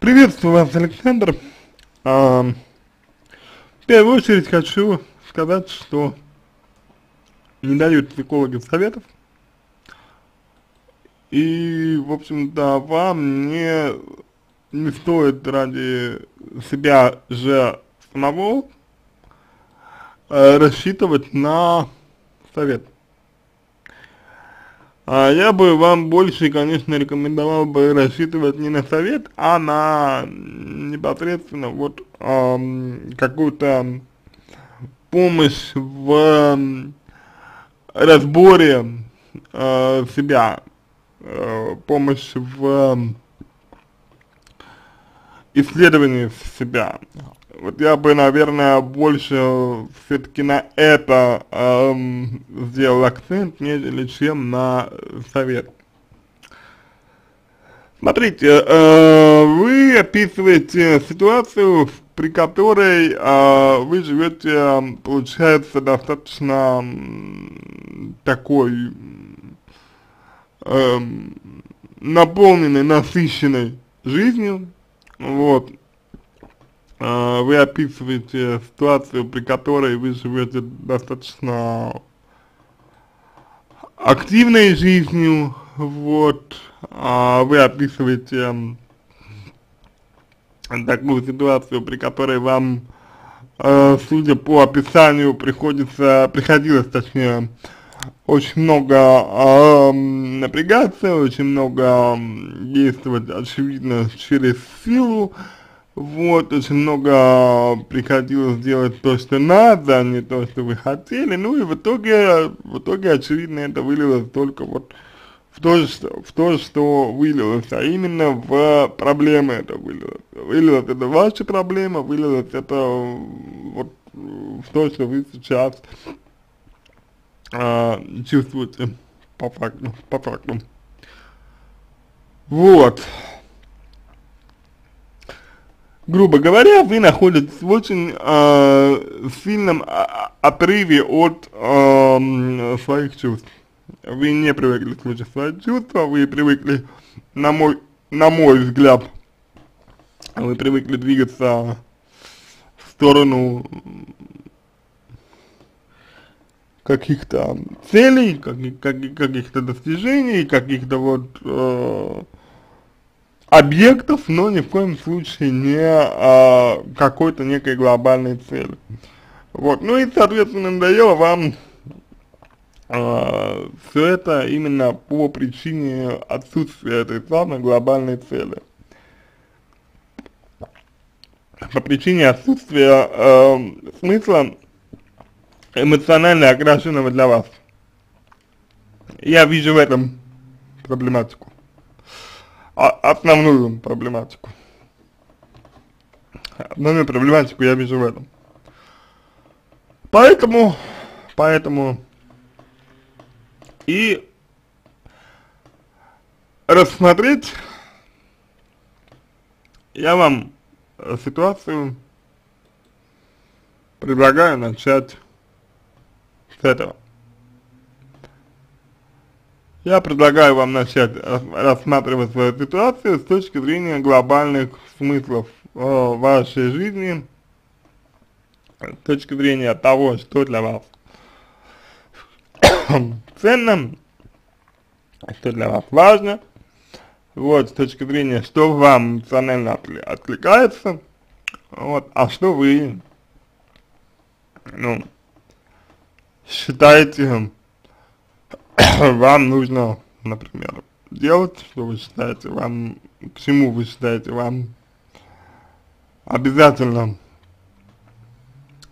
Приветствую вас, Александр. А, в первую очередь хочу сказать, что не дают психологи советов. И, в общем-то, вам не, не стоит ради себя же самого э, рассчитывать на совет. А я бы вам больше, конечно, рекомендовал бы рассчитывать не на совет, а на непосредственно вот э, какую-то помощь в разборе э, себя, э, помощь в исследовании себя. Вот я бы, наверное, больше все-таки на это эм, сделал акцент, нежели чем на совет. Смотрите, э, вы описываете ситуацию, при которой э, вы живете, получается, достаточно такой э, наполненной, насыщенной жизнью, вот, вы описываете ситуацию, при которой вы живете достаточно активной жизнью, вот, э, вы описываете такую ситуацию, при которой вам, э, судя по описанию, приходится, приходилось, точнее, очень много э, напрягаться, очень много действовать, очевидно, через силу, вот, очень много приходилось делать то, что надо, а не то, что вы хотели, ну и в итоге, в итоге, очевидно, это вылилось только вот в то, что, в то, что вылилось, а именно в проблемы это вылилось. Вылилось это ваша проблема, вылилось это вот в то, что вы сейчас а, чувствуете по факту, по факту. Вот. Грубо говоря, вы находитесь в очень э, сильном отрыве от э, своих чувств. Вы не привыкли слышать свои чувства, вы привыкли, на мой, на мой взгляд, вы привыкли двигаться в сторону каких-то целей, каких-то достижений, каких-то вот э, объектов, но ни в коем случае не э, какой-то некой глобальной цели. Вот, ну и, соответственно, надоело вам э, все это именно по причине отсутствия этой самой глобальной цели. По причине отсутствия э, смысла эмоционально окрашенного для вас. Я вижу в этом проблематику. А, основную проблематику. Основную проблематику я вижу в этом. Поэтому, поэтому и рассмотреть я вам ситуацию предлагаю начать с этого. Я предлагаю вам начать рассматривать свою ситуацию с точки зрения глобальных смыслов э, вашей жизни, с точки зрения того, что для вас ценно, что для вас важно, вот, с точки зрения, что вам эмоционально откликается, вот, а что вы, ну, считаете, вам нужно, например, делать, что вы считаете, вам, к чему вы считаете, вам обязательно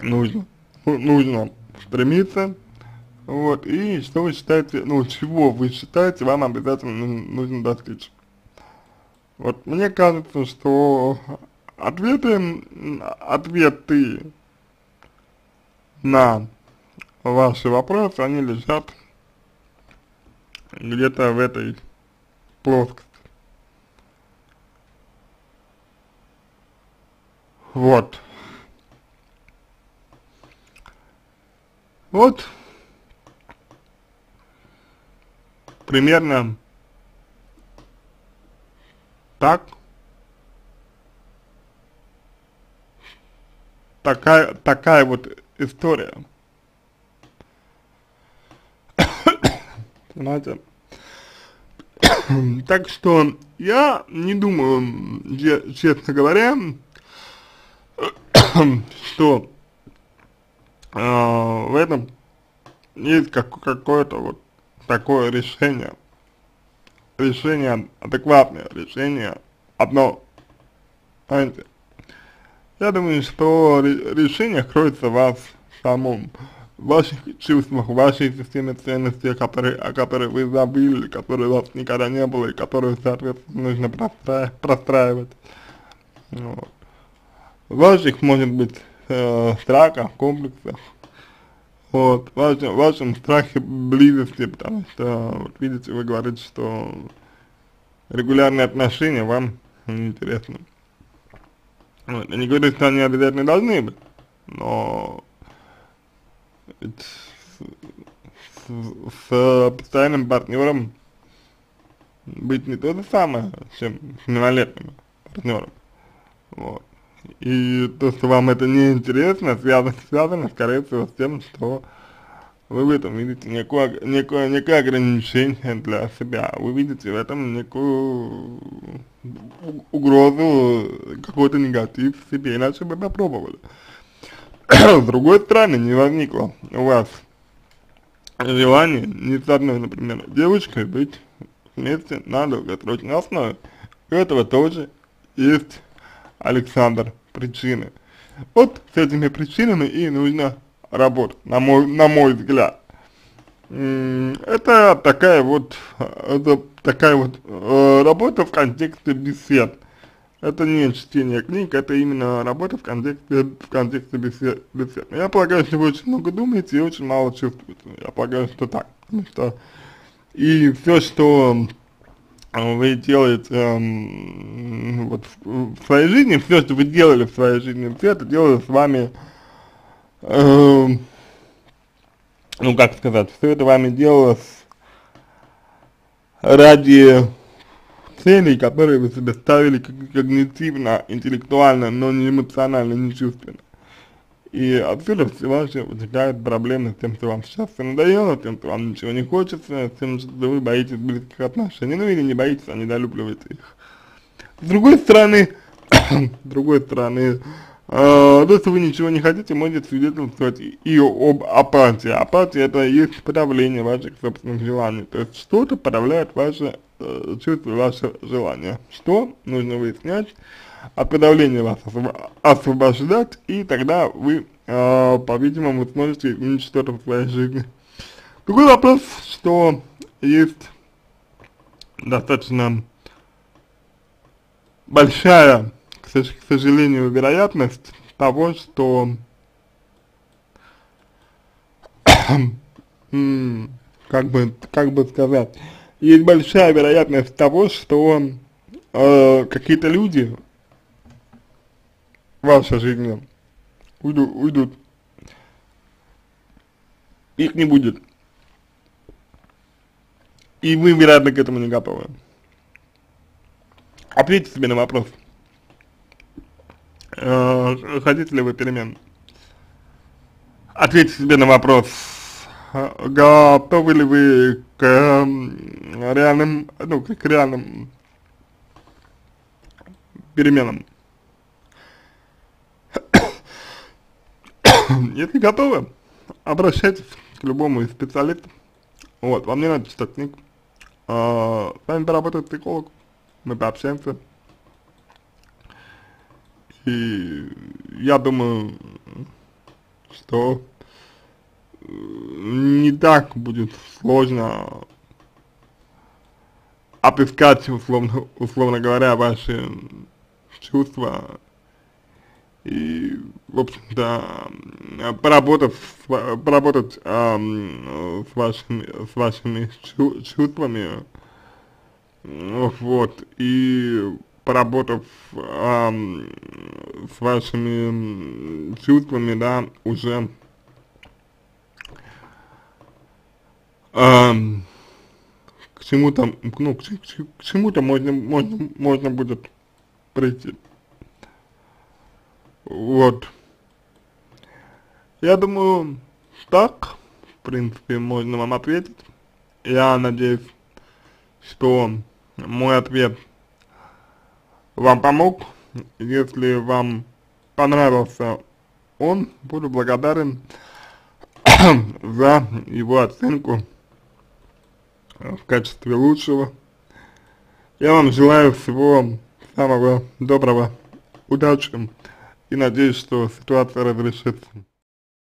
нужно, нужно стремиться, вот, и что вы считаете, ну, чего вы считаете, вам обязательно нужно достичь. Вот, мне кажется, что ответы, ответы на ваши вопросы, они лежат где-то в этой плоскости. Вот. Вот. Примерно так. Такая, такая вот история. Понимаете? так что я не думаю, честно говоря, что э, в этом есть как, какое-то вот такое решение, решение адекватное, решение одно, знаете. Я думаю, что решение кроется в вас самом, ваших чувствах, вашей системе ценностей, которые, о которых вы забыли, которые у вас никогда не было, и которые, соответственно, нужно простра простраивать. Вот. Ваших, может быть, э, страхах, комплексах, вот, в вашем, вашем страхе близости, потому что, вот видите, вы говорите, что регулярные отношения вам неинтересны. Вот, я не говорю, что они обязательно должны быть, но с, с постоянным партнером быть не то же самое, чем с минолетним партнером. Вот. И то, что вам это не интересно, связано, связано, скорее всего, с тем, что вы в этом видите некое, некое, некое ограничение для себя. Вы видите в этом некую угрозу, какой-то негатив в себе, иначе бы попробовали. другой стороны, не возникло у вас желание ни с одной, например, девочкой быть вместе на долгосрочной основе. У этого тоже есть, Александр, причины. Вот с этими причинами и нужно работать, на мой, на мой взгляд. Это такая вот, это такая вот э, работа в контексте бесед это не чтение книг, это именно работа в контексте, в контексте бесед, бесед. Я полагаю, что вы очень много думаете и очень мало чувствуете. Я полагаю, что так. Потому что и все, что вы делаете эм, вот в, в своей жизни, все, что вы делали в своей жизни, все это делали с вами, эм, ну как сказать, все это вами делалось ради целей, которые вы себе ставили когнитивно, интеллектуально, но не эмоционально, не чувственно. И отсюда всего возникают проблемы с тем, что вам сейчас все надоело, тем, что вам ничего не хочется, с тем, что вы боитесь близких отношений, ну или не боитесь, а недолюбливаете их. С другой стороны, с другой стороны, э, то, что вы ничего не хотите, может свидетельствовать и об апатии. Апатия это и есть подавление ваших собственных желаний, то есть что-то подавляет ваше э, чувство, ваше желание. Что нужно выяснять, от подавления вас освобождать, и тогда вы, э, по-видимому, сможете изменить что-то в своей жизни. Другой вопрос, что есть достаточно большая, к сожалению, вероятность того, что как бы, как бы сказать, есть большая вероятность того, что э, какие-то люди в вашей жизни уйдут, уйдут. Их не будет. И вы, вероятно, к этому не готовы. Ответьте себе на вопрос. Э, хотите ли вы перемен? Ответьте себе на вопрос готовы ли вы к реальным, ну, к реальным переменам? Если готовы, обращайтесь к любому из специалистов. Вот, вам не надо читать книг. А, с вами поработает психолог, мы пообщаемся. И я думаю, что не так будет сложно отыскать, условно, условно говоря, ваши чувства. И, в общем-то, поработав, поработать э, с вашими, с вашими чувствами, вот, и поработав э, с вашими чувствами, да, уже к чему-то, ну, к, к, к чему-то можно, можно, можно будет прийти. Вот. Я думаю, так, в принципе, можно вам ответить. Я надеюсь, что мой ответ вам помог. Если вам понравился он, буду благодарен за его оценку в качестве лучшего. Я вам желаю всего самого доброго, удачи и надеюсь, что ситуация разрешится.